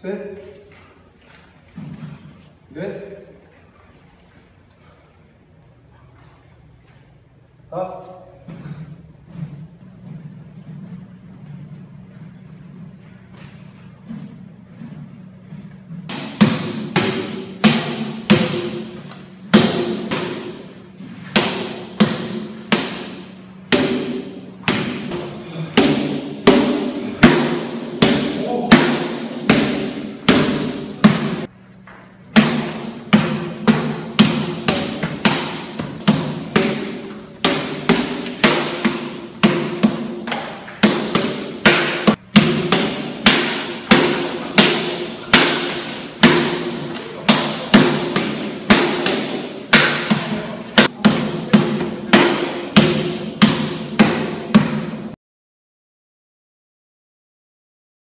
Sit. Good.